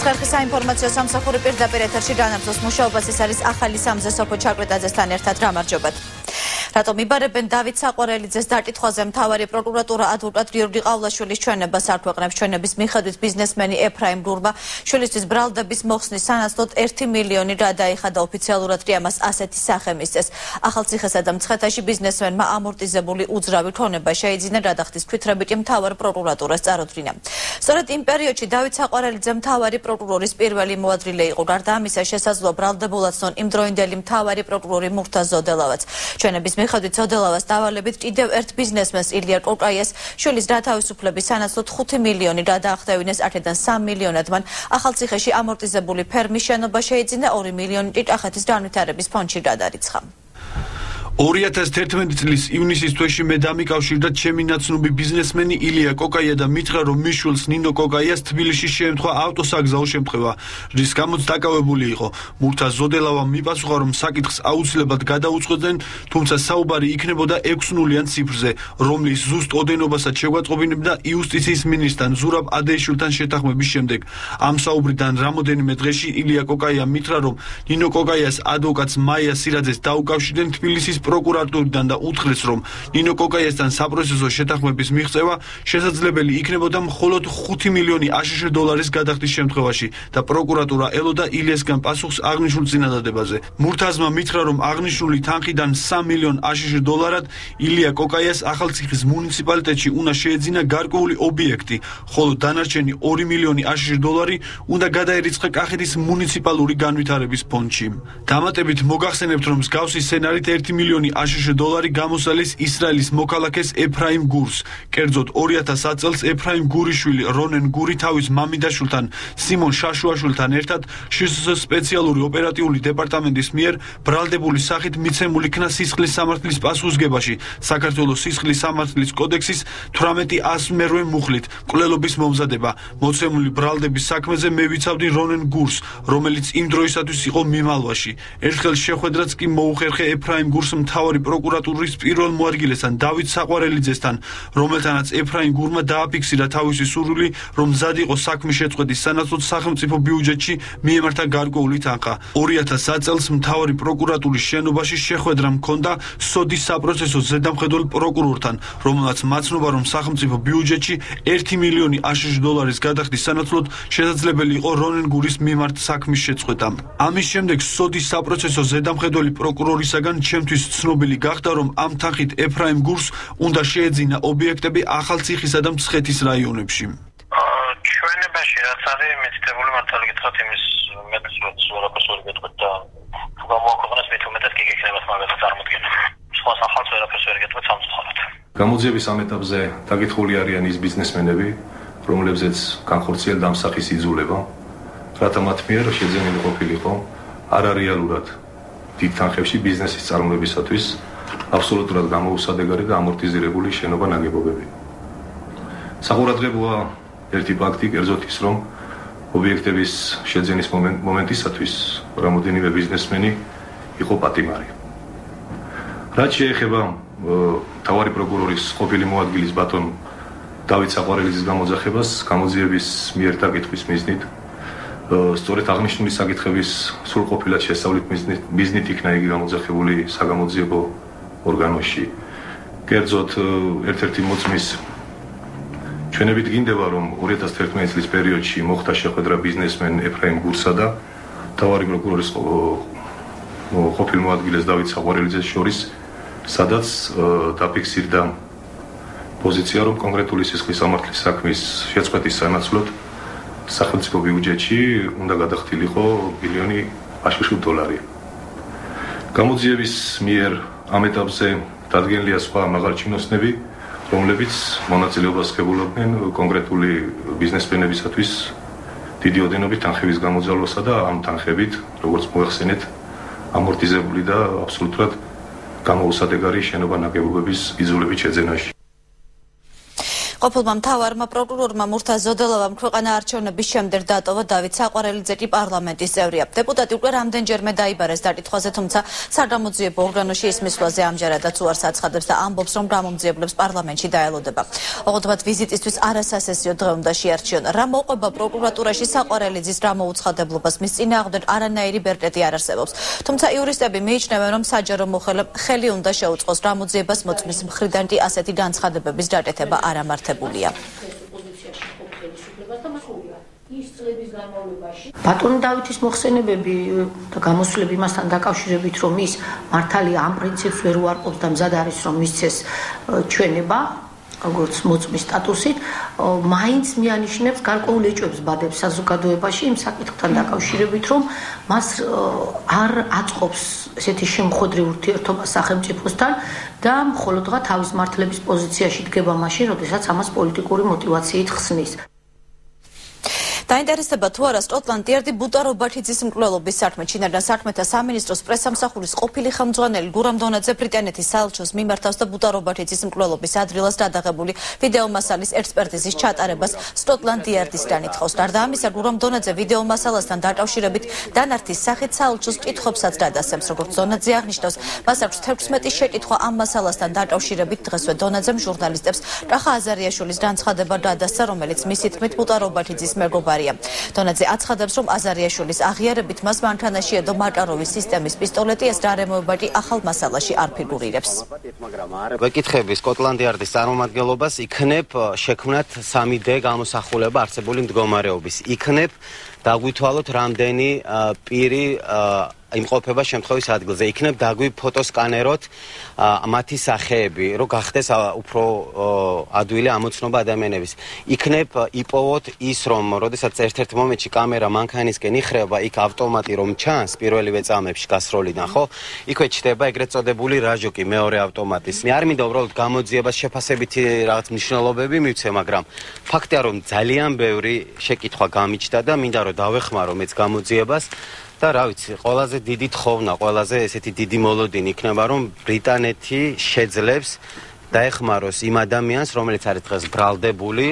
ცხერხის საინფორმაციო სამსახური პირდაპირ ეთერში განაგზავს მუშაობას ეს არის ახალი სამზე სოფო ჩაკვეტაძესთან ერთად გამარჯობათ რატომ იბარებენ დავით საყვარელიძეს დაკითხვაზე მთავარი პროკურატურა ადვოკატ გიორგი ყავლაშვილის ჩვენებას არ ქვეყნებს ჩვენების მიხედვით ბიზნესმენი ეფრაიმ გურბა შვილისთვის ბრალდების მოხსნის სანაცვლოდ 1 მილიონი გადაიხადა ოფიციალურად რიამას ასეთი სახე მისცეს ახალციხესა და მცხეთაში ბიზნესმენმა ამორტიზებული უძრავი ქონება შეიძინა გადახდის თვითრებით მთავარ პროკურატურას წარუდგინა სწორედ იმ პერიოდში დავით საყვარელიძე მთავარი პროკურორის პირველი მოადრილე იყო გარდა ამისა შესაძლოა ბრალდებულად ცნონ იმდროინდელი მთავარი პროკურორი მურთა ზოდელავაც. ჩვენების მიხედვით ცოდელავას დავალებით კიდევ ერთ ბიზნესმენს ილია კოკაიას შვილის დათავისუფლების სანაცვლოდ 5 მილიონი გადაახდევინეს აქედან 3 მილიონად მან ახალციხეში ამორტიზებული ფერმის შენობა შეიძინა 2 მილიონი ჭიჭახეთის განვითარების ფონდში გადარიცხა 2011 წლის ივნისის თვეში მე დამიკავშირდა ჩემი ნაცნობი ბიზნესმენი ილია კოკაია და მითხრა რომ მიშულს ნინო კოკაიას თბილისში შეემთხვა ავტოსაგზაო შემთხვევა რის გამოც დაკავებული იყო. მურთა ზოდელავა მიპასუხა რომ საკითხს აუცილებლად გადაუწყვეტენ თუმცა საუბარი იქნებოდა 6-ნულიან ციფრზე რომლის ზუსტ ოდენობასაც შეგვაწყობინებდა იუსტიციის მინისტრთან ზურაბ ადეიშვილთან შეთანხმების შემდეგ. ამ საუბრიდან რამოდენიმე დღეში ილია კოკაია მითხრა რომ ნინო კოკაიას ადვოკატს მაია სირაძეს დაუკავშირდნენ თბილისის პროკურატურიდან და უთხრეს, რომ ნინო კოკაიასთან საპროცესო შეთანხმების მიღწევა შესაძლებელი იქნებოდა მხოლოდ 5 მილიონი აშშ დოლარის გადახდის შემთხვევაში და პროკურატურა ელოდა ილიესგან პასუხს აღნიშნულ წინადადებაზე. მურთაზმა მითხრა, რომ აღნიშნული თანხიდან 3 მილიონ აშშ დოლარად ილია კოკაიას ახალციხის მუნიციპალიტეტში უნდა შეეძინა გარკვეული ობიექტი, ხოლო დანარჩენი 2 მილიონი აშშ დოლარი უნდა გადაერიცხა კახეთის მუნიციპალური განვითარების ფონდში. დამატებით მოგახსენებთ, რომ მსგავსი სცენარით 1 მილიონი მილიონი აშშ დოლარი გამოსალის ისრაელის მოქალაქეს ეფრაიმ გურს. კერძოდ 2010 წელს ეფრაიმ გურიშვილი რონენ გური თავის მამიდაშვილთან სიმონ შაშუაშვილთან ერთად შსს სპეციალური ოპერატიული დეპარტამენტის მიერ ბრალდებული სახით მიცემული იქნა სისხლის სამართლის პასუხისგებაში საქართველოს სისხლის სამართლის კოდექსის 18-108 მუხლით კვლელობის მომზადება. მოცემული ბრალდების საქმეზე მე ვიცავდი რონენ გურს, რომელიც იმ დროისათვის იყო მიმალვაში. ერთხელ შეხვედრაც კი მოუხერხე ეფრაიმ გურს მთავარი პროკურატურის პირველ მოადგილესთან დავით საყვარელიძესთან, რომელთანაც ეფრაიმ გურმა დააფიქსირა თავისი სურვილი, რომ მზად იყო საქმის შეწყვეტის სანაცვლოდ სახელმწიფო ბიუჯეტში მიემართა გარკვეული თანხა. 2010 წელს მთავარი პროკურატურის შენობაში შეხვედრა მქონდა სოდის საპროცესო ზედამხედველ პროკურორთან, რომელმაც მაცნობა, რომ სახელმწიფო ბიუჯეტში 1 მილიონი აშშ დოლარის გადახდის სანაცვლოდ შესაძლებელი იყო რონენ გურის მიმართ საქმის შეწყვეტა. ამის შემდეგ სოდის საპროცესო ზედამხედველი პროკურორისაგან ჩემთვის ცნობილი გახდა, რომ ამ თანხით ეფრაიმ გურს უნდა შეეძინა ობიექტები ახალციხისა და მცხეთის რაიონებში. ჩვენებაში რაც არის მეთითებული მართალი გითხრათ იმის მეტს რაც ვერაფერს ვერ გეტყვით და თუ გამოაქვეყნეს მით უმეტეს კი გექნებათ მაგას წარმოქმნა. სხვა სახალხს ვერაფერს ვერ გეტყვით სამწუხაროდ. გამოძიების ამ ეტაპზე დაგითხული არიან ის ბიზნესმენები, რომლებზეც განხორციელდა ამ სახის იძულება, რათა მათ მიერ შეძენილი ყოფილიყო არარეალურად დიდ თანხებში ბიზნესის წარმოებისათვის აბსოლუტურად გამოუსადეგარი და ამორტიზირებული შენობა ნაგებობები. საყურადღებოა ერთი ფაქტი, კერძოდ ის, რომ ობიექტების შეძენის მომენტისათვის რამოდენიმე ბიზნესმენი იყო პატიმარი. რაც შეეხება თავარი პროკურორის ყოფილი მოადგილის ბატონ დავით საყვარელიძის გამოძახებას, გამოძიების მიერ დაკითხვის მიზნით სწორედ აღნიშნული საკითხების სრულყოფილად შესწავლით ბიზნით იქნა იგი გამოძახებული საგამოძიებო ორგანოში. კერძოდ ერთ-ერთი მოწმის ჩვენებით გინდება რომ 2011 წლის პერიოდში მოხდა შეხვედრა ბიზნესმენ ეფრაიმ გურსა და თავარი პროკურორის ყოფილ მოადგილეს დავით საყვარელიძეს შორის სადაც დაფიქსირდა პოზიცია რომ კონკრეტული სისხლის სამართლის საქმის შეწყვეტის სანაცვლოდ სახელმწიფო ბიუჯეტში უნდა გადახდილიყო ბილიონი აშშ დოლარი. გამოძიების მიერ ამ ეტაპზე დადგენილია სხვა მაღალჩინოსნები, რომლებიც მონაწილეობას ხებულობდნენ კონკრეტული ბიზნესმენებისათვის დიდი ოდენობით თანხების გამოძალვასა და ამ თანხებით, როგორც მოახსენეთ, ამორტიზებული და აბსოლუტურად გამოუსადეგარი შენობა ნაგებობების იზოლებით შეძენაში. ყოფილმა მთავარმა პროკურორმა მურთა ზოდელოვამ ქვეყანა არჩევნების შემდეგ დატოვა დავით საყვარელიძე კი პარლამენტის წევრია. დეპუტატი უკვე რამდენჯერმე დაიბარეს დაკითხვაზე, თუმცა სადამოძიებო ორგანოში ის მისვლაზე ამჯერადაც უარს აცხადებს და ამბობს, რომ დამომძიებლებს პარლამენტში დაელოდება. ოღონდ ვიზიტისთვის არასასესიო დღე უნდა შეარჩიონ. რა მოყვება პროკურატურაში საყვარელიძის რა მოუცხადებლობას მის წინააღმდეგ არანაირი ბერტეტი არ არსებობს. თუმცა იურისტები მიიჩნევენ, რომ საჯარო მოხელე ხელი უნდა შეუწყოს რა მოძიებას მოწმის მხრიდან კი ასეთი განცხადებების დაკეთება არ ამართება. გაკეთებულია. ბატონ დავითის მოხსენებები და გამოსვლები მასთან დაკავშირებით რომ ის მართალია ამ პრინციპს ვერ უარყოფს და მზად არის რომ მისცეს ჩვენება როგორც მოწმის სტატუსით, მაინც მიანიშნებს გარკვეულ ეჭვებს ბადებს საზოგადოებაში იმ საკითხთან დაკავშირებით, რომ მას არ აწყობს ესეთი შემოხვედრი ურთიერთობა სახელმწიფოსთან და მხოლოდღა თავის მართლების პოზიციაში დგება მაშინ, როდესაც ამას პოლიტიკური мотиваციით ხსნის. დაინტერესება თუ არა სტოტლანდიარდი ბუტარობათიძის მკვლელობის საქმე ჩინარდან საქმეთა სამინისტროს პრესამსახურის ყოფილი ხელმძღვანელი გურამ დონაძე ბრიტანეთის საელჩოს მიმართავს და ბუტარობათიძის მკვლელობის ადრილას გადაღებული ვიდეო მასალის ექსპერტიზის ჩატარებას სტოტლანდიარდის განითხავს. გარდა ამისა, გურამ დონაძე ვიდეო მასალასთან დაკავშირებით დანართის სახით საელჩოს კითხვებსაც გადასცემს, როგორც დონაძე აღნიშნავს, მას აქვს 16 შეკითხვა ამ მასალასთან დაკავშირებით. დღესვე დონაძემ ჟურნალისტებს კახა აზარიაშვილის განცხადება გადასცა, რომელიც მისი თქმით ბუტარობათიძის მეგობარი მდგომარეა. დონაძე აცხადებს, რომ აზარიაშვილის აღიარებით მას მანქანაში ედო მაკაროვის სისტემის პისტოლეტი ეს დარემოებადი ახალ მასალაში არ ფიგურირებს. ვეკითხები სკოტლანდიარდის წარმომადგენლობას იქნებ შექმნათ 3D გამოსახულება არსებული მდგომარეობის. იქნებ დაგვითვალოთ რამდენი პირი იმყოფება შემთხვევის ადგილზე. იქნებ დაგვი ფოტოსკანეროთ მათი სახეები, რომ გახდეს უფრო ადვილი ამოცნობა ადამიანების. იქნებ იპოვოთ ის, რომ როდესაც ერთ-ერთ მომენტში კამერა მანქანისკენ იხრება, იქ ავტომატი რომ ჩანს პირველივე წამებში გასროლიდან, ხო? იქვე ჩდება ეგრეთ წოდებული რაჟოკი მეორე ავტომატის. მე არ მინდა უბრალოდ გამოძიებას შეფასებითი რაღაც მნიშვნელობები მივცე, მაგრამ ფაქტია რომ ძალიან ბევრი შეკითხვა გამიჩნდა და მინდა რომ დავეხმარო მეც გამოძიებას. და რა ვიცი, ყველაზე დიდი თხოვნა, ყველაზე ესეთი დიდი მოლოდინი იქნება, რომ ბრიტანეთი შეძლებს დაეხმაროს იმ ადამიანს, რომელიც არის დღეს ბრალდებული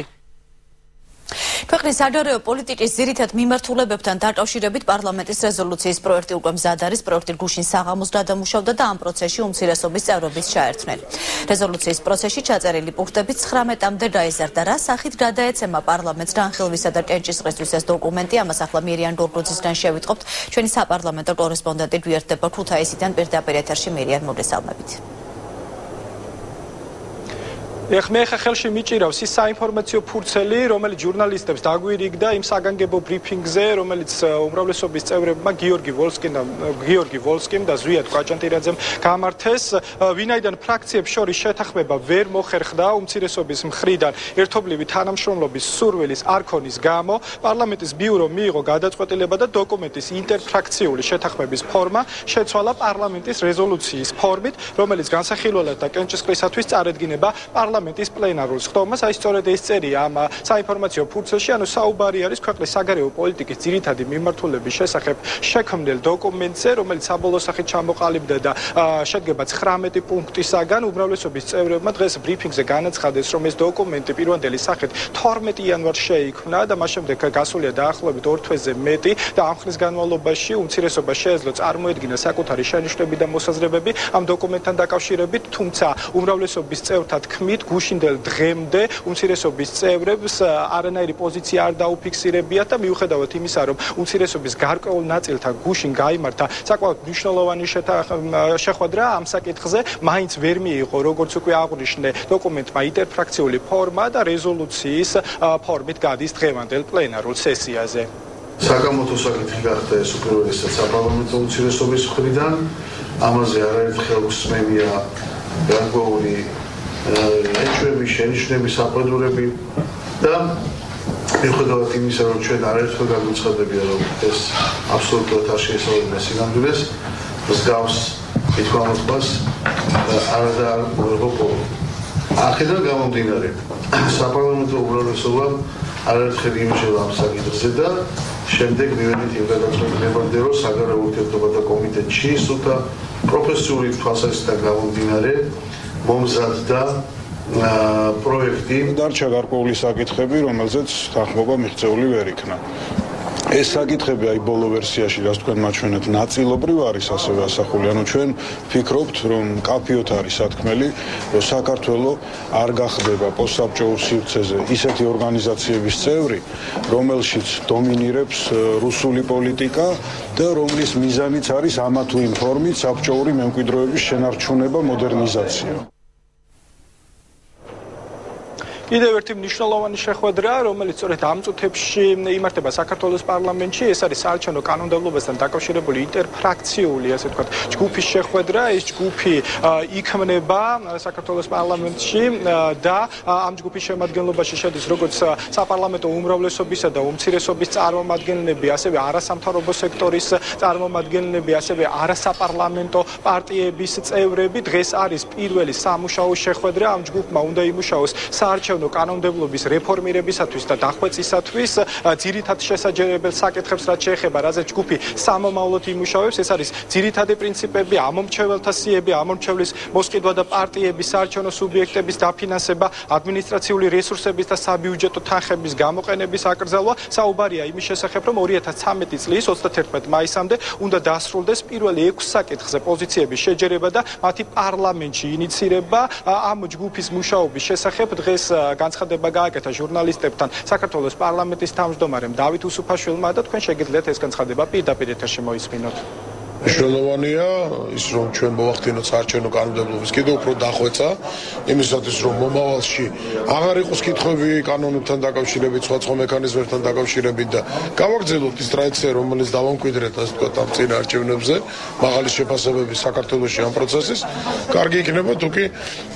ქვეყნის საჯაროო პოლიტიკის ძირითად მიმართულებებთან დაკავშირებით პარლამენტის რეზოლუციის პროექტი უკვე მზად არის. პროექტი გუშინ საღამოს გადამუშავდა და ამ პროცესში უმცირესობის წევრობის ჩაერთნენ. რეზოლუციის პროცესში ჩაწერილი პუნქტები 19-მდე დაიზარდა. რა სახით გადაეცემა პარლამენტს განხილვისა და კენჭისყრისთვის ეს დოკუმენტი? ამას ახლა მირიან გორგოძისგან შევიტყობთ. ჩვენი საპარლამენტო კორესპონდენტი გვერდება ქუთაისიდან პირდაპირ ეთერში მირიან მოგესალმებით. ეხ მე ხა ხელში მიჭირავს ის საინფორმაციო ფურცელი, რომელიც ჟურნალისტებს დაგვირიგდა იმ საგანგებო ბრიფინგზე, რომელიც უმრავლესობის წევრებმა გიორგი ვოლსკიმ და გიორგი ვოლსკიმ და ზვიად კვაჭანტირაძემ გამართეს, ვინაიდან ფრაქციებს შორის შეთანხმება ვერ მოხერხდა უმცირესობის მხრიდან. ერთობლივი თანამშრომლობის სურვილის არქონის გამო, პარლამენტის ბიურო მიიღო გადაწყვეტილება და დოკუმენტის ინტერფრაქციული შეთანხმების ფორმა შეცვალა პარლამენტის რეზოლუციის ფორმით, რომელიც განსახილველად და კენჭისყრისათვის წარედგინება პარლამენტის პარლამენტის პლენარულ სხდომას, აი სწორედ ეს წერია ამ საინფორმაციო ფურცელში, ანუ საუბარი არის ქვეყნის საგარეო პოლიტიკის ძირითადი მიმართულების შესახებ შექმნილ დოკუმენტზე, რომელიც საბოლოო სახით ჩამოყალიბდა და შედგება 19 პუნქტისაგან. უმრავლესობის წევრებმა დღეს ბრიფინგზე განაცხადეს, რომ ეს დოკუმენტი პირვანდელი სახით 12 იანვარს შეიქმნა და მას შემდეგ გასულია დაახლოებით 2 თვეზე მეტი და ამ ხნის განმავლობაში უმცირესობა შეეძლო წარმოედგინა საკუთარი შენიშვნები და მოსაზრებები ამ დოკუმენტთან დაკავშირებით, თუმცა უმრავლესობის წევრთა თქმით გუშინდელ დღემდე უმცირესობის წევრებს არანაირი პოზიცია არ დაუფიქსირებიათ და მიუხედავად იმისა, რომ უმცირესობის გარკვეულ ნაწილთან გუშინ გამართა საკმაოდ მნიშვნელოვანი შეხვედრა ამ საკითხზე, მაინც ვერ მიიღო, როგორც უკვე აღვნიშნე, დოკუმენტმა ინტერფრაქციული ფორმა და რეზოლუციის ფორმით გადის დღევანდელ პლენარულ სესიაზე. საკამოთო საკითხი გახდა ეს უპირველესად საპარლამენტო უმცირესობის მხრიდან. ამაზე არაერთხელ უსმენია გარკვეული ეჭვები, შენიშვნები, საფუძვლები და მიუხედავად იმისა, რომ ჩვენ არაერთხელ გამოცხადებია, რომ ეს აბსოლუტურად არ შეესაბამება სინამდვილეს, მსგავს თვითმყოფობას არადა არ მოერგო. ახედა გამომდინარე საპარლამენტო უმრავლესობა არაერთხელ იმუშავა ამ საკითხზე და შემდეგ მივედით იმ გადაწყვეტილებამდე, რომ საგარეო ურთიერთობათა კომიტეტში სულთა პროფესიული თვალსაზრისით გამომდინარე მომზადდა პროექტი დარჩა გარკვეული საკითხები, რომელზეც თანხმობა მიღწეული ვერ იქნა. ეს საკითხები აი ბოლო ვერსიაში რაც თქვენ მაჩვენეთ ნაწილობრივ არის ასევე ასახული ანუ ჩვენ ვფიქრობთ რომ კაფიოთ არის სათქმელი რომ საქართველოს არ გახდება პოსტსაბჭოურ სივრცეზე ისეთი ორგანიზაციების წევრი რომელშიც დომინირებს რუსული პოლიტიკა და რომლის მიზანიც არის ამა თუ იმ ფორმით საბჭოური მემკვიდრეობის შენარჩუნება მოდერნიზაცია კიდევ ერთი მნიშვნელოვანი შეხვედრა, რომელიც სწორედ ამ წუთებში იმართება საქართველოს პარლამენტში, ეს არის საარჩევნო კანონმდებლობასთან დაკავშირებული ინტერფრაქციული, ასე ვთქვათ, ჯგუფის შეხვედრა. ეს ჯგუფი იქმნება საქართველოს პარლამენტში და ამ ჯგუფის შემადგენლობაში შედის როგორც საპარლამენტო უმრავლესობისა და უმცირესობის წარმომადგენლები, ასევე არასამთავრობო სექტორის წარმომადგენლები, ასევე არასაპარლამენტო პარტიების წევრები. დღეს არის პირველი სამუშაო შეხვედრა ამ ჯგუფმა უნდა იმუშაოს საარჩევნო სამშენებლო კანონმდებლობის რეფორმირებისათვის და დახვეწისათვის ძირითად შესაძლებელ საკითხებს რაც შეეხება რაზე ჯგუფი სამომავლოდ იმუშავებს ეს არის ძირითადი პრინციპები ამომრჩეველთა სიები ამომრჩევლის მოსყიდვა და პარტიების საარჩევნო სუბიექტების დაფინანსება ადმინისტრაციული რესურსების და საბიუჯეტო თანხების გამოყენების აკრძალვა. საუბარია იმის შესახებ რომ 2013 წლის 31 მაისამდე უნდა დასრულდეს პირველი 6 საკითხზე პოზიციების შეჯერება და მათი პარლამენტში ინიცირება ამ ჯგუფის მუშაობის შესახებ დღეს განცხადება გააკეთა ჟურნალისტებთან საქართველოს პარლამენტის თავმჯდომარემ დავით უსუფაშვილმა და თქვენ შეგიძლიათ ეს განცხადება პირდაპირ ეთერში მოისმინოთ. მნიშვნელოვანია ის რომ ჩვენ მოვახდინოთ საარჩევნო კანონმდებლობის კიდევ უფრო დახვეწა იმისათვის რომ მომავალში აღარ იყოს კითხვები კანონებთან დაკავშირებით სხვა სხვა მექანიზმებთან დაკავშირებით და გავაგრძელოთ ის ტრადიცია რომელიც დავამკვიდრეთ ასე ვთქვათ ამ წინ არჩევნებზე მაღალი შეფასებები საქართველოსში ამ პროცესის. კარგი იქნება თუ კი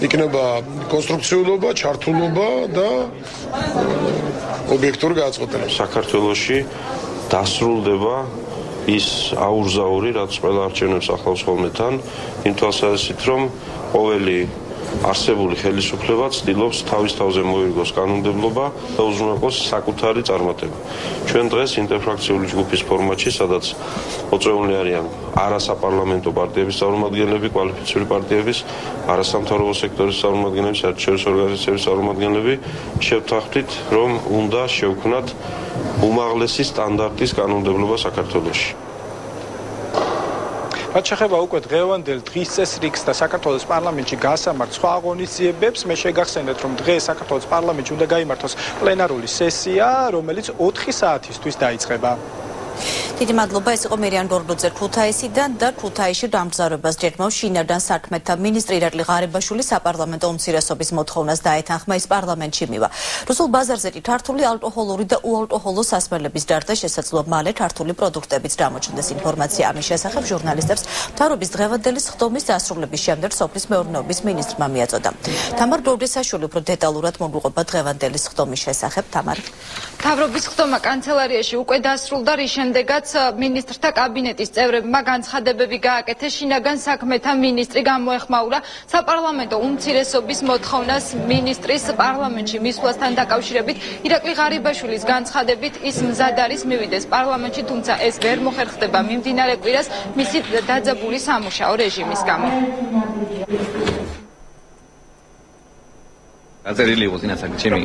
იქნება კონსტრუქციულობა ჩართულობა და ობიექტური გადაწყვეტილება საქართველოსში დასრულდება ის აურზაური, რაც ყველა არჩევნებს ახლავს ხოლმე თან, იმ თვალსაზრისით, რომ ყოველი არსებული ხელისუფლება ცდილობს თავის თავზე მოერგოს კანონმდებლობა და უზრუნველყოს საკუთარი წარმატება. ჩვენ დღეს ინტერფრაქციული ჯგუფის ფორმატში, სადაც მოწვეული არიან არასაპარლამენტო პარტიების წარმომადგენლები, კვალიფიციური პარტიების, არასამთავრობო სექტორის წარმომადგენლები, საერთაშორისო ორგანიზაციების წარმომადგენლები, შევთანხმდით, რომ უნდა შევქმნათ უმაღლესი სტანდარტის კანონმდებლობა საქართველოში. რაც შეეხება უკვე დღევანდელ დღის წესრიგს და საქართველოს პარლამენტში გასამართ სხვა აღონიზიებებს, მე შეგახსენეთ, რომ დღეს საქართველოს პარლამენტში უნდა გამართოს პლენარული სესია, რომელიც 4 საათისთვის დაიწყება. დიდი მადლობა ეს იყო მერიან ბორბოძე ქუთაისიდან და ქუთაისში დამგზავრებას ჯერმავს შინაგან საქმეთა მინისტრი ირაკლი ღარიბაშვილი საპარლამენტო უმცირესობის მოთხოვნას დაეთანხმა ის პარლამენტში მივა. რუსულ ბაზარზე კი ქართული ალკოჰოლური და უალკოჰოლო სასმელების დარდა შესაძლოა მალე ქართული პროდუქტებით გამოჩნდეს ინფორმაცია ამის შესახებ ჟურნალისტებს თავრობის დღევანდელი სხდომის დასრულების შემდეგ სოფლის მეურნეობის მინისტრმა მიაწოდა. თამარ გოგესაშვილი უფრო დეტალურად მოგვიყვება დღევანდელი სხდომის შესახებ თამარ. თავრობის სხდომა კანცელარიაში უკვე დასრულდა რის შემდეგაც მინისტრთა კაბინეტის წევრებმა განცხადებები გააკეთეს შინაგან საქმეთა მინისტრი გამოეხმაურა საპარლამენტო უმცირესობის მოთხოვნას მინისტრის პარლამენტში. მისვლასთან დაკავშირებით ირაკლი ღარიბაშვილის განცხადებით ის მზად არის მივიდეს. პარლამენტში თუმცა ეს ვერ მოხერხდება. მიმდინარე კვირას მისი დაძაბული სამუშაო რეჟიმის გამო. აწერილი იყო წინასაკი ჩემი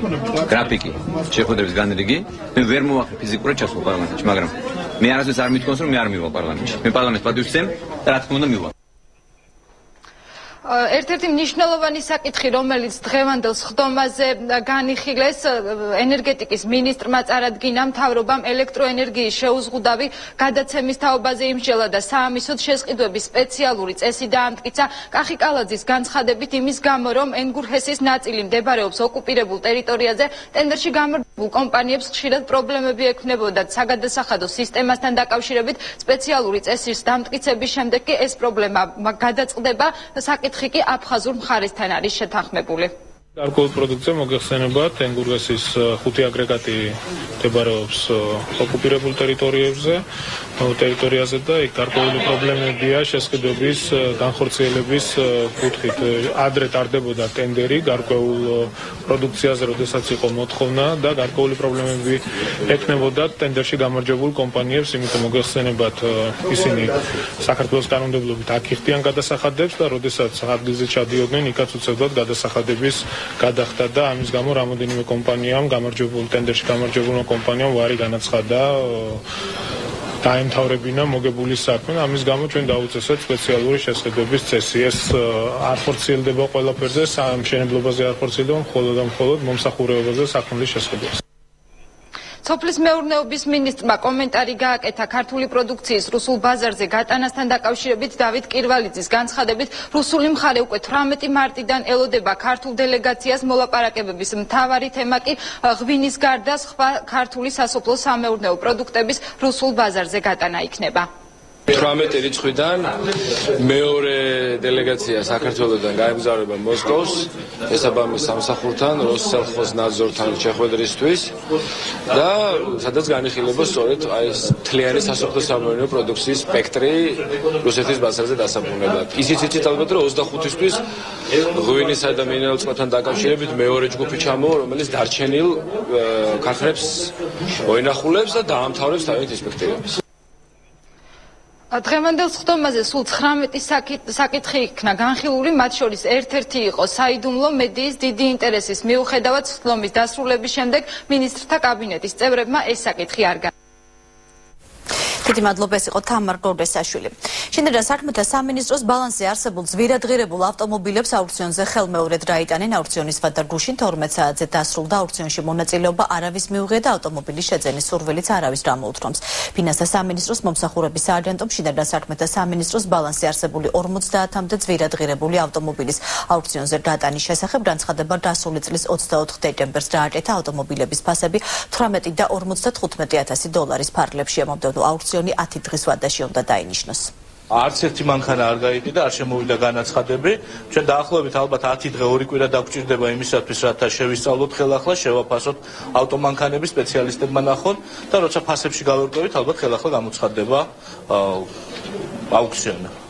გრაფიკი შეხვედრების განრიგი. მე ვერ მოვახე ფიზიკურად ჩასულ პარლამენტში მაგრამ მე არასდროს არ მithქონს რომ მე არ მივალ პარლამენტში. მე პარლამენტს პატივს ვცემ და რა თქმა უნდა მივალ ერთ-ერთი მნიშვნელოვანი საკითხი, რომელიც დღევანდელ სხდომაზე განიხილეს, ენერგეტიკის მინისტრმა წარადგინა მთავრობამ ელექტროენერგიის შეუზღუდავი გადაცემის თაობაზე იმსჯელა და საამისოდ შესყიდვების სპეციალური წესი დაამტკიცა კახიკალაძის განცხადებით იმის გამო, რომ ენგურჰესის ნაწილი მდებარეობს ოკუპირებულ ტერიტორიაზე, ტენდერში გამარჯვებულ კომპანიებს ხშირად პრობლემები ექნებოდა საგადასახადო სისტემასთან დაკავშირებით სპეციალური წესის დამტკიცების შემდეგ კი ეს პრობლემა გადაწყდება. საკითხი საკითხი კი აფხაზურ მხარესთან არის შეთანხმებული. გარკვეულ პროდუქტზე მოგეხსენებათ ენგურგესის ხუთი აგრეგატი მდებარეობს ოკუპირებულ ტერიტორიებზე ტერიტორიაზე და იქ გარკვეული პრობლემებია შესყიდვების განხორციელების კუთხით. ადრე ტარდებოდა ტენდერი გარკვეულ პროდუქციაზე როდესაც იყო მოთხოვნა და გარკვეული პრობლემები ექნებოდა ტენდერში გამარჯვებულ კომპანიებს იმიტომ მოგეხსენებათ ისინი საქართველოს კანონმდებლობით აქ იხდიან გადასახადებს და როდესაც ადგილზე ჩადიოდნენ იქაც უწევდათ გადასახადების გადახდა და ამის გამო რამოდენიმე კომპანიამ გამარჯვებულ ტენდერში გამარჯვებულმა კომპანიამ ვარი განაცხადა დაემთავრებინა მოგებული საქმე. ამის გამო ჩვენ დაუწესეთ სპეციალური შესყიდვების წესი. ეს არ ხორციელდება ყველაფერზე, სამშენებლობაზე არ ხორციელდება, მხოლოდ და მხოლოდ მომსახურებაზე საქმის შესყიდვას. სოფლის მეურნეობის მინისტრმა კომენტარი გააკეთა. ქართული პროდუქციის რუსულ ბაზარზე გატანასთან დაკავშირებით დავით კირვალიძის განცხადებით რუსული მხარე უკვე 18 მარტიდან ელოდება. ქართულ დელეგაციას მოლაპარაკებების მთავარი თემა კი ღვინის გარდა სხვა ქართული სასოფლო სამეურნეო პროდუქტების რუსულ ბაზარზე გატანა იქნება 18 რიცხვიდან მეორე დელეგაცია საქართველოსთან გაემგზავრება მოსკოვს ესაბამის სამსახურთან როსელხოს ნაძორთან შეხვედრისთვის და სადაც განიხილება სწორედ აი ეს თლიანი სასოფლო სამეურნეო პროდუქციის სპექტრი რუსეთის ბაზარზე დასაბრუნებლად. ისიც იცით ალბათ რომ 25-ისთვის ღვინისა და მინერალურ წყალთან დაკავშირებით მეორე ჯგუფი ჩამოვა რომელიც დარჩენილ ქარხნებს მოინახულებს და დაამთავრებს თავის ინსპექტორებს. დღევანდელ ხდომაზე სულ 19 საკითხი იქნა განხილული, მათ შორის ერთ-ერთი იყო საიდუმლო მედიის დიდი ინტერესის მიუხედავად ხდომის დასრულების შემდეგ მინისტრთა კაბინეტის წევრებმა ეს საკითხი არ გაიგო. დიდი მადლობა ეს იყო თამარ გორდესაშვილი. შინაგან საქმეთა სამინისტროს ბალანსზე არსებულ ზვირადღირებულ ავტომობილებს აუქციონზე ხელმეორედ რაიტანენ აუქციონის ვადარგუშინ 12 საათზე დასრულდა აუქციონში მონაწილეობა არავის მიუღია და ავტომობილის შეძენის სურვილიც არავის გამოუთრომს. ფინანსთა სამინისტროს მომსახურების სააგენტომ შინაგან საქმეთა სამინისტროს ბალანსზე არსებული 50-მდე ზვირადღირებული ავტომობილის აუქციონზე გატანის შესახებ განცხადება დასული წლის 24 დეკემბერს დააკეთა ავტომობილების ფასები 18 და 55000 დოლარის ფარგლებში ამომდევნო აუქციონი აუქციონი 10 დღის ვადაში უნდა დაინიშნოს. არც ერთი მანქანა არ გაიყიდა, არ შემოვიდა განაცხადები. ჩვენ დაახლოებით ალბათ 10 დღე ორი კვირა დაგჭირდება იმისათვის, რათა შევისწავლოთ ხელახლა, შევაფასოთ ავტომანქანების სპეციალისტებმა ნახონ და როცა ფასებში გავერკვევით, ალბათ ხელახლა გამოცხადდება აუქციონი.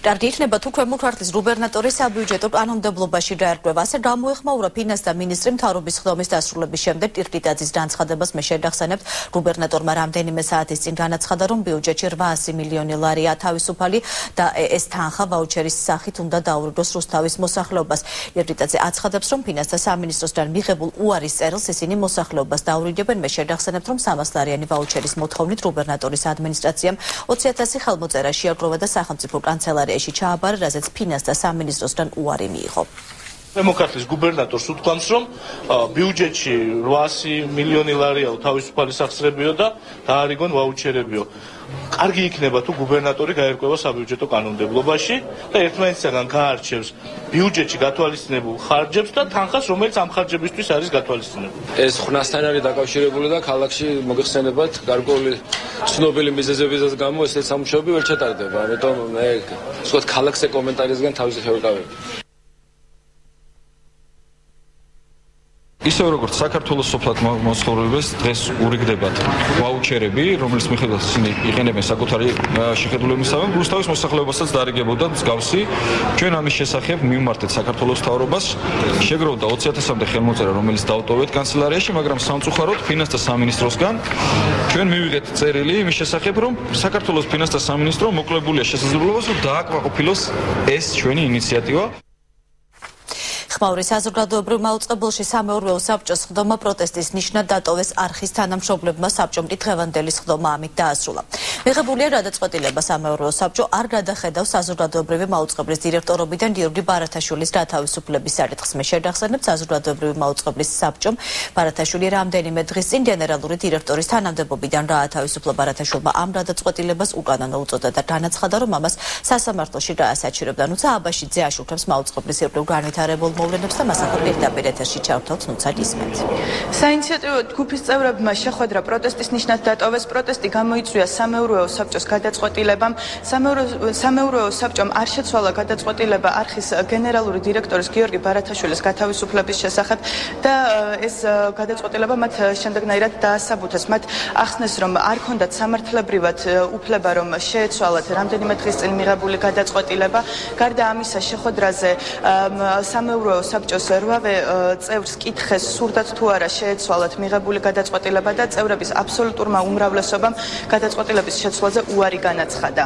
კარგი იქნება თუ ქვემო ქართლის გუბერნატორის საბიუჯეტო კანონმდებლობაში დაერკვევა. ასე გამოეხმაურა ფინანსთა მინისტრი მთავრობის ხდომის დასრულების შემდეგ ტირკიტაძის განცხადებას მე შედახსენებთ გუბერნატორმა რამდენიმე საათის წინ განაცხადა რომ ბიუჯეტში 800 მილიონი ლარია თავისუფალი და ეს თანხა ვაუჩერის სახით უნდა დაურიგოს რუსთავის მოსახლეობას. ტირკიტაძე აცხადებს რომ ფინანსთა სამინისტროსთან მიღებულ უარის წერილს ისინი მოსახლეობას დაურიგებენ. მე შედახსენებთ რომ 300 ლარიანი ვაუჩერის მოთხოვნით გუბერნატორის ადმინისტრაციამ 20000 ხელმოწერა შეაგროვა და სახელმწიფო კანცელარია სანიტარიაში ჩააბარა, რაზეც ფინანსთა სამინისტროსთან უარი მიიღო. დემოკრატიის გუბერნატორს უთქვამს, რომ ბიუჯეტში 800 მილიონი ლარიაო თავისუფალი სახსრებიო და დაარიგონ ვაუჩერებიო. კარგი იქნება თუ გუბერნატორი გაერკვევა საბიუჯეტო კანონმდებლობაში და ერთმანეთისგან გაარჩევს ბიუჯეტში გათვალისწინებულ ხარჯებს და თანხას, რომელიც ამ ხარჯებისთვის არის გათვალისწინებული. ეს ხნასთან არის დაკავშირებული და ქალაქში მოგეხსენებათ გარკვეული ცნობილი მიზეზებისას გამო ესეც სამუშაოები ვერ ჩატარდება. ამიტომ მე სხვა ქალაქზე კომენტარისგან თავზე შევიკავებ. ისე როგორც საქართველოს სოფლად მოსხურებებს დღეს ურიგდებათ ვაუჩერები, რომლის მიხედვით ისინი იყენებენ საკუთარი შეხედულებისავე, რუსთავის მოსახლეობასაც დარიგებოდა მსგავსი. ჩვენ ამის შესახებ მიმართეთ საქართველოს თავრობას, შეგროვდა 20000-მდე ხელმოწერა, რომელიც დაუტოვეთ კანცელარიაში, მაგრამ სამწუხაროდ ფინანსთა სამინისტროსგან ჩვენ მივიღეთ წერილი იმის შესახებ, რომ საქართველოს ფინანსთა სამინისტრო მოკლებულია შესაძლებლობას, რომ დააკმაყოფილოს ეს ჩვენი ინიციატივა. ხმაურის საზოგადოებრივ მაუწყებელში სამეურვეო საბჭოს ხდომა პროტესტის ნიშნად დატოვეს არხის თანამშრომლებმა საბჭომ დღევანდელი ხდომა ამით დაასრულა. მიღებულია გადაწყვეტილება სამეურვეო საბჭო არ გადახედავს საზოგადოებრივი მაუწყებლის დირექტორობიდან გიორგი ბარათაშვილის გათავისუფლების საკითხს. მე შედახსენებ საზოგადოებრივი მაუწყებლის საბჭომ ბარათაშვილი რამდენიმე დღის წინ გენერალური დირექტორის თანამდებობიდან გაათავისუფლა ბარათაშვილმა ამ გადაწყვეტილებას უკანონო უწოდა და განაცხადა რომ ამას სასამართლოში გაასაჩირებდა. ნუცა აბაშიძე აშუქებს მაუწყებლის ერთგვარ განვითარებულ მოვლენებს და მას ახლა პირდაპირ ეთერში ჩავთავთ ნუცა გისმენთ. საინიციატივო ჯგუფის წევრებმა შეხვედრა პროტესტის ნიშნად დატოვეს. პროტესტი გამოიწვია სამეურვეო საბჭოს გადაწყვეტილებამ. სამეურვეო საბჭომ არ შეცვალა გადაწყვეტილება არხის გენერალური დირექტორის გიორგი ბარათაშვილის გათავისუფლების შესახებ და ეს გადაწყვეტილება მათ შემდეგნაირად დაასაბუთეს. მათ ახსნეს რომ არ ქონდათ სამართლებრივად უფლება რომ შეეცვალათ რამდენიმე დღის წინ მიღებული გადაწყვეტილება. გარდა ამისა შეხვედრაზე სამეურვეო საბჭოს რვავე წევრს კითხეს სურდათ თუ არა შეეცვალათ მიღებული გადაწყვეტილება და წევრების აბსოლუტურმა უმრავლესობამ გადაწყვეტილების შეცვლაზე უარი განაცხადა.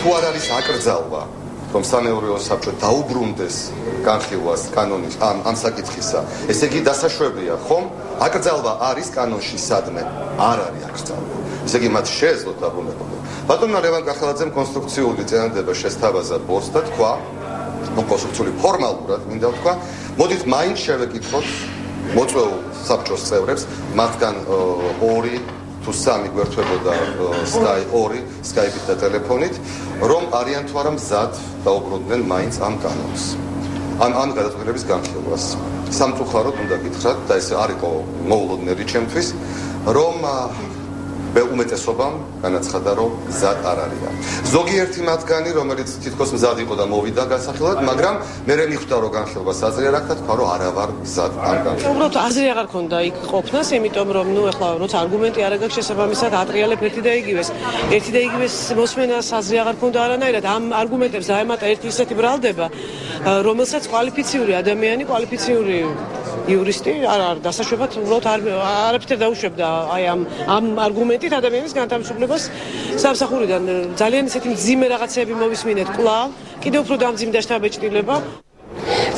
თუ არ არის აკრძალვა რომ სამეურვეო საბჭო დაუბრუნდეს განხილვას კანონის ამ ამ საკითხისა, ესე იგი დასაშვებია, ხომ? აკრძალვა არის კანონში სადმე? არ არის აკრძალვა. ესე იგი მათ შეეძლოთ დაბრუნება. ბატონმა ლევან კახალაძემ კონსტრუქციული წინადადება შესთავაზა ბოს და თქვა, ну კონსტრუქციული ფორმალურად მინდა ვთქვა, მოდით მაინც შევეკითხოთ მოწვეულ საბჭოს წევრებს, მათგან ორი თუ სამი გვერდთვებოდა Sky 2, Skype-ით და ტელეფონით, რომ არიან თუ არა მზად დაუბრუნდნენ მაინც ამ კანონს. ამ ამ გადაწყვეტილების განხილვას. სამწუხაროდ უნდა გითხრათ და ეს არისო მოულოდნელი ჩემთვის, რომ უმეტესობამ განაცხადა რომ მზად არ არიან. ზოგიერთი მათგანი რომელიც თითქოს მზად იყო და მოვიდა გასახილად, მაგრამ მე რე მიხვდა რომ განხილვა საზრე არ აქვს, თქვა რომ არა ვარ მზად არ განხილვა. უბრალოდ აზრი აღარ ქონდა იქ ყოფნას, იმიტომ რომ ნუ ეხლა როცა არგუმენტი არ აქვს შესაბამისად ატრიალებ ერთი და იგივეს. ერთი და იგივეს მოსმენას აზრი აღარ ქონდა არანაირად ამ არგუმენტებს დაემატა ერთი ისეთი ბრალდება, რომელსაც კვალიფიციური ადამიანი, კვალიფიციური იურისტი არ არ დასაშვებად უბრალოდ არ არაფერ დაუშვებდა აი ამ ამ არგუმენტით ადამიანის განთავისუფლებას. სამსახურიდან ძალიან ისეთი მძიმე რაღაცები მოვისმინეთ კვლავ. კიდევ უფრო დამძიმდა შტაბეჭდილება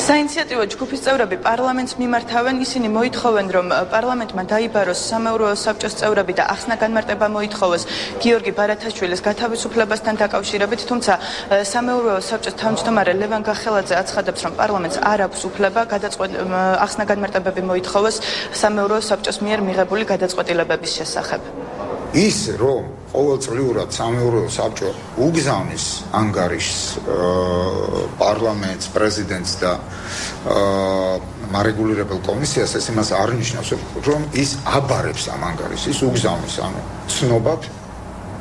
საინიციატივო ჯგუფის წევრები პარლამენტს მიმართავენ, ისინი მოითხოვენ, რომ პარლამენტმა დაიბაროს სამეურვეო საბჭოს წევრები და ახსნა განმარტება მოითხოვოს გიორგი ბარათაშვილის გათავისუფლებასთან დაკავშირებით, თუმცა სამეურვეო საბჭოს თავმჯდომარე ლევან გახელაძე აცხადებს, რომ პარლამენტს არ აქვს უფლება ახსნა განმარტებები მოითხოვოს სამეურვეო საბჭოს მიერ მიღებული გადაწყვეტილებების შესახებ. ის რომ ყოველწლიურად სამეურვეო საბჭო უგზავნის ანგარიშს პარლამენტს, პრეზიდენტს და მარეგულირებელ კომისიას, ეს იმას არ ნიშნავს, რომ ის აბარებს ამ ანგარიშს, ის უგზავნის, ანუ ცნობად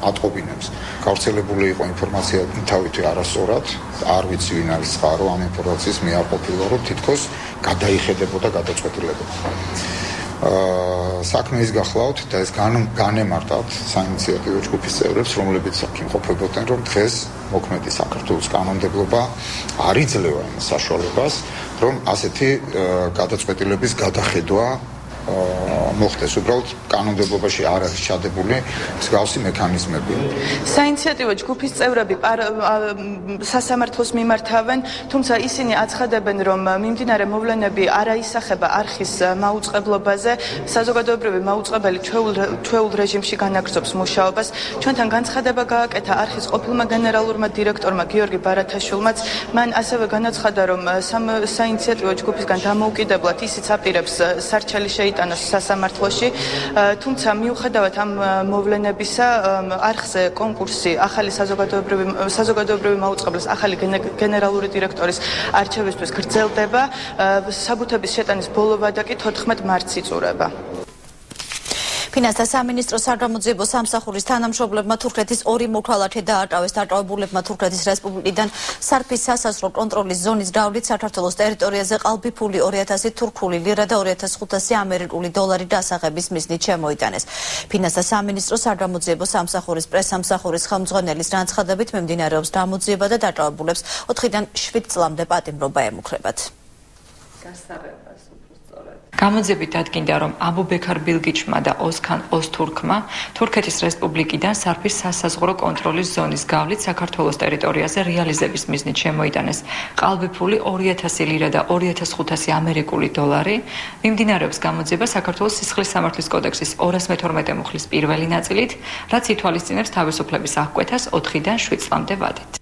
ატყობინებს. გავრცელებული იყო ინფორმაცია თავითვე არასწორად, არ ვიცი ვინ არის წყარო ამ ინფორმაციის მეაყოფილო, რომ თითქოს გადაიხედებოდა გადაწყვეტილებები. საქმე ის გახლავთ და ეს განემარტავთ საინიციატივო ჯგუფის წევრებს, რომლებიც იმყოფებოდნენ, რომ დღეს მოქმედი საქართველოს კანონმდებლობა არ იძლევა იმ საშუალებას, რომ ასეთი გადაწყვეტილების გადახედვა მოხდეს უბრალოდ კანონმდებლობაში არ არის ჩადებული მსგავსი მექანიზმები. საინიციატივო ჯგუფის წევრები სასამართლოს მიმართავენ, თუმცა ისინი აცხადებენ, რომ მიმდინარე მოვლენები არ აისახება არქის მაუწყებლობაზე, საზოგადოებრივი მაუწყებელი ჩვეულ ჩვეულ რეჟიმში განაგრძობს მუშაობას. ჩვენთან განცხადება გააკეთა არქის ყოფილმა გენერალურმა დირექტორმა გიორგი ბარათაშვილმაც, მან ასევე განაცხადა, რომ საინიციატივო ჯგუფისგან დამოუკიდებლად ისიც აპირებს სარჩელი შეიტანოს გაიტანოს სასამართლოში. თუმცა მიუხედავად ამ მოვლენებისა, არხზე კონკურსი ახალი საზოგადოებრივი საზოგადოებრივი მაუწყებლის ახალი გენერალური დირექტორის არჩევისთვის გრძელდება. საბუთების შეტანის ბოლო ვადაკი 14 მარტს იწურება. ფინანსთა სამინისტროს საგამოძიებო სამსახურის თანამშრომლებმა თურქეთის ორი მოქალაქე დააკავეს დაკავებულებმა თურქეთის რესპუბლიკიდან სარფის სასაზღვრო კონტროლის ზონის გავლით საქართველოს ტერიტორიაზე ყალბიფული 2000 თურქული ლირა და 2500 ამერიკული დოლარი დასაღების მიზნით შემოიტანეს. ფინანსთა სამინისტროს საგამოძიებო სამსახურის პრესამსახურის ხელმძღვანელის განცხადებით მიმდინარეობს გამოძიება და დაკავებულებს 4-დან 7 წლამდე პატიმრობა ემუქრებათ გასაღებას გამოძებით დადგინდა, რომ აბუ ბექარ ბილგიჩმა და ოსქან ოსთურქმა თურქეთის რესპუბლიკიდან სარფის სასაზღვრო კონტროლის ზონის გავლით საქართველოს ტერიტორიაზე რეალიზების მიზნით შემოიტანეს ყალბიფული 2000 ლირა და 2500 ამერიკული დოლარი. მიმდინარეობს გამოძიება საქართველოს სისხლის სამართლის კოდექსის 212 მუხლის პირველი ნაწილით, რაც ითვალისწინებს თავისუფლების აღკვეთას 4-დან 7 წლამდე ვადით.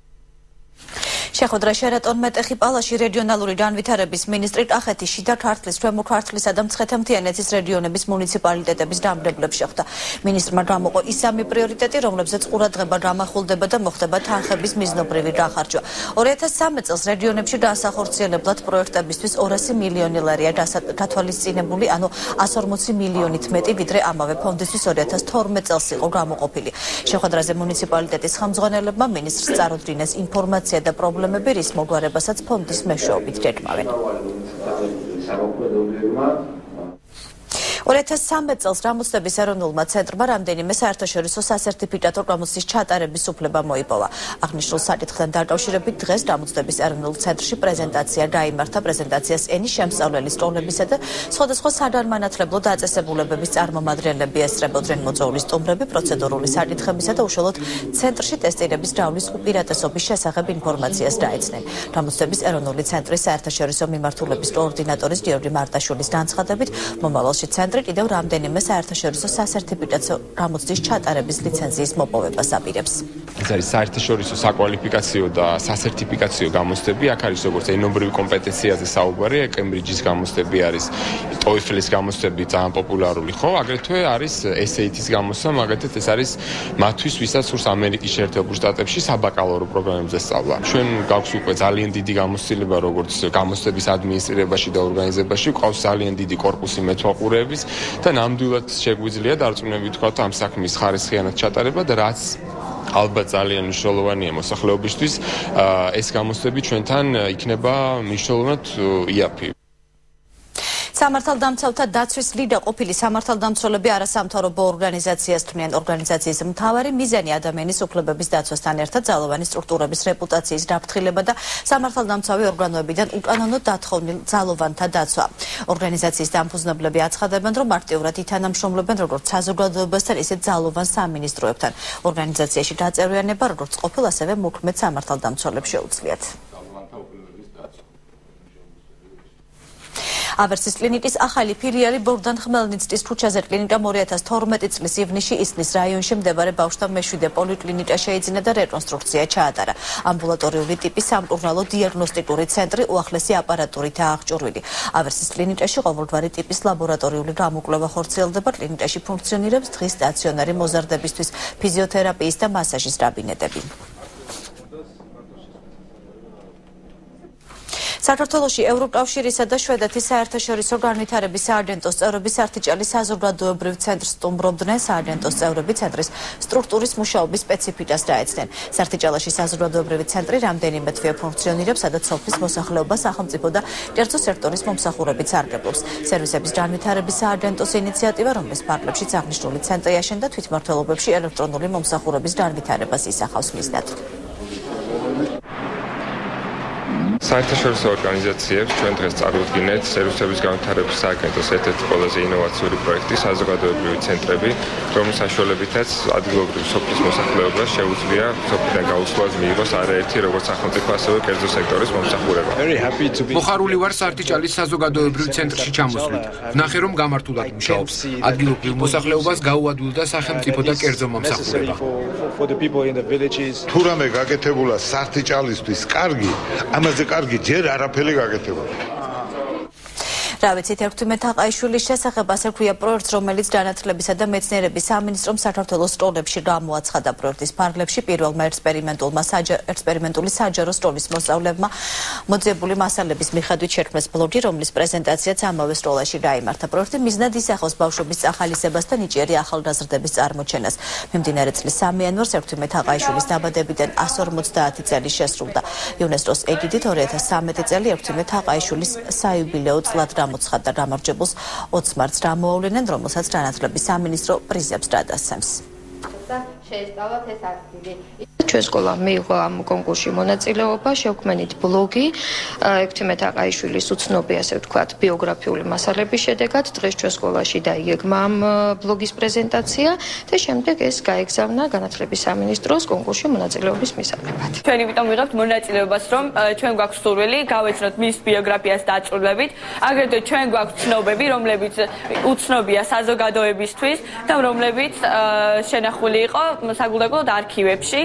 შეხვედრა შერატონ მეტეხი პალაში რეგიონალური განვითარების მინისტრი ტახეთის შიდა ქართლის, ქვემო ქართლისა და მცხეთამთიანეთის რეგიონების მუნიციპალიტეტების დამბრებლებს შეხვდა. მინისტრმა გამოყო ის სამი პრიორიტეტი, რომლებზეც ყურადღება გამახვილდება და მოხდება თანხების მიზნობრივი გახარჯვა. 2013 წელს რეგიონებში განსახორციელებლად პროექტებისთვის 200 მილიონი ლარია გათვალისწინებული, ანუ 140 მილიონით მეტი, ვიდრე ამავე ფონდისთვის 2012 წელს იყო გამოყოფილი. შეხვედრაზე მუნიციპალიტეტის ხელმძღვანელებმა მინისტრს წარუდგინეს ინფორმაცია და პრობლემა პრობლემები, რის მოგვარებასაც ფონდის მეშვეობით გეკმავენ. 2013 წელს რამოცდების ეროვნულმა ცენტრმა რამდენიმე საერთაშორისო სასერტიფიკატო პრომოციის ჩატარების უფლება მოიპოვა. აღნიშნულ საკითხთან დაკავშირებით დღეს რამოცდების ეროვნულ ცენტრში პრეზენტაცია გაიმართა პრეზენტაციას ენის შემსწავლელი სტუმრებისა და სხვადასხვა სადარმანათლებლო დაწესებულებების წარმომადგენლები ესწრებოდნენ მოწვეულის სტუმრები პროცედურული საკითხებისა და უშუალოდ ცენტრში ტესტირების გავლის უპირატესობის შესახებ ინფორმაციას დაეცნენ. რამოცდების ეროვნული ცენტრის საერთაშორისო მიმართულების კოორდინატორის გიორგი მარტაშვილის განცხადებით მომავალში ცენტრი ალექსანდრე კიდევ რამდენიმე საერთაშორისო სასერტიფიკაციო გამოცდის ჩატარების ლიცენზიის მოპოვებას აპირებს. ეს არის საერთაშორისო საკვალიფიკაციო და სასერტიფიკაციო გამოცდები, აქ არის როგორც ენობრივი კომპეტენციაზე საუბარი, კემბრიჯის გამოცდები არის, TOEFL-ის გამოცდები ძალიან პოპულარული, ხო? აგრეთვე არის SAT-ის გამოცდა, მაგალითად ეს არის მათთვის, ვისაც სურს ამერიკის შეერთებულ შტატებში საბაკალავრო პროგრამებზე სწავლა. ჩვენ გაქვს უკვე ძალიან დიდი გამოცდილება, როგორც გამოცდების ადმინისტრირებაში და ორგანიზებაში, ყავს ძალიან დიდი კორპუსი მეთვალყურეების და ნამდვილად შეგვიძლია დარწმუნებით ვთქვა ამ საქმის ხარისხიანად ჩატარება და რაც ალბათ ძალიან მნიშვნელოვანია მოსახლეობისთვის ეს გამოცდები ჩვენთან იქნება მნიშვნელოვნად იაფი სამართალდამცავთა დაცვის ლიდა ყოფილი სამართალდამცველები არასამთავრობო ორგანიზაციას თვლიან ორგანიზაციის მთავარი მიზანი ადამიანის უფლებების დაცვასთან ერთად ძალოვანი სტრუქტურების რეპუტაციის დაფრთხილება და სამართალდამცავი ორგანოებიდან უკანონო დათხოვნილ ძალოვანთა დაცვა. ორგანიზაციის დამფუძნებლები აცხადებენ, რომ აქტიურად ითანამშრომლობენ როგორც საზოგადოებასთან, ისე ძალოვან სამინისტროებთან. ორგანიზაციაში დაწევრიანება როგორც ყოფილ, ასევე მოქმედ სამართალდამცველებს შეუძლიათ. ავერსის კლინიკის ახალი ფილიალი ბორდან ხმელნიცკის ქუჩაზე კლინიკა 2012 წლის ივნისში ისნის რაიონში მდებარე ბავშვთა მეშვიდე პოლიკლინიკა შეიძინა და რეკონსტრუქცია ჩაატარა. ამბულატორიული ტიპის სამკურნალო დიაგნოსტიკური ცენტრი უახლესი აპარატურით აღჭურვილი. ავერსის კლინიკაში ყოველდღიური ტიპის ლაბორატორიული გამოკვლევა ხორციელდება. კლინიკაში ფუნქციონირებს დღის სტაციონარი მოზარდებისთვის ფიზიოთერაპიის და მასაჟის კაბინეტები. საქართველოსი ევროკავშირისა და შვედეთის საერთაშორისო განვითარების სააგენტოს წევრების არტიჭალი საზოგადოებრივ ცენტრს სტუმრობდნენ სააგენტოს წევრები ცენტრის სტრუქტურის მუშაობის სპეციფიკას დაეცნენ საერთაშორისო საზოგადოებრივი ცენტრი რამდენიმე თვე ფუნქციონირებს სადაც სოფლის მოსახლეობა სახელმწიფო და კერძო სექტორის მომსახურებით სარგებლობს. სერვისების განვითარების სააგენტოს ინიციატივა რომლის პარკლებში აღნიშნული ცენტრი აშენდა თვითმმართველობებში ელექტრონული მომსახურების განვითარებას ისახავს მიზნად საერთაშორისო ორგანიზაციებს ჩვენ დღეს წარუდგინეთ სერვისების განვითარების სააგენტოს ერთ-ერთი ყველაზე ინოვაციური პროექტი საზოგადოებრივი ცენტრები, რომლის საშუალებითაც ადგილობრივ სოფლის მოსახლეობას შეუძლია სოფლიდან გაუსვლას მიიღოს არაერთი როგორც სახელმწიფო ასევე კერძო სექტორის მომსახურება. მოხარული ვარ სარტიჭალის საზოგადოებრივ ცენტრში ჩამოსვლით. ნახე რომ გამართულად მუშაობს. ადგილობრივ მოსახლეობას გაუადვილდა სახელმწიფო და კერძო მომსახურება. თუ რამე გაკეთებულა სარტიჭალისთვის კარგი, ამაზე კარგი ჯერ არაფერი გაკეთებულა. რა ვიცით 11 თაყაიშვილის შესახებ ასე ქვია პროექტს რომელიც განათლებისა და მეცნიერების სამინისტრომ საქართველოს სკოლებში გამოაცხადა. პროექტის ფარგლებში პირველმა ექსპერიმენტულმა ექსპერიმენტული საჯარო სკოლის მოსწავლეებმა მოძებული მასალების მიხედვით შექმნეს ბლოგი რომლის პრეზენტაციაც ამავე სკოლაში გაიმართა პროექტი მიზნად ისახავს ბავშვების ახალისებას და ნიჭიერი ახალგაზრდების წარმოჩენას. მიმდინარე წლის 3 იანვარს 11 თაყაიშვილის დაბადებიდან 150 წელი შესრულდა. იუნესკოს ეგიდით 2013 წელი 11 თაყაიშვილის საიუბილეო წლად გამოცხადდა გამარჯვებულს 20 მარტს გამოავლენენ, რომელსაც განათლების სამინისტრო პრიზებს გადასცემს. შეესწავლათ ეს ადგილი. ჩვენ სკოლა მიიღო ამ კონკურსში მონაწილეობა, შევქმნით ბლოგი 11 აყაიშვილის უცნობი, ასე ვთქვათ, ბიოგრაფიული მასალების შედეგად დღეს ჩვენ სკოლაში დაიგეგმა ამ ბლოგის პრეზენტაცია და შემდეგ ეს გაეგზავნა განათლების სამინისტროს კონკურსში მონაწილეობის მისაღებად. ჩვენ იმიტომ ვიღებთ მონაწილეობას, რომ ჩვენ გვაქვს სურვილი გავეცნოთ მის ბიოგრაფიას დაწურვებით, აგრეთვე ჩვენ გვაქვს ცნობები, რომლებიც უცნობია საზოგადოებისთვის და რომლებიც შენახული იყო საგულდაგულოდ არქივებში.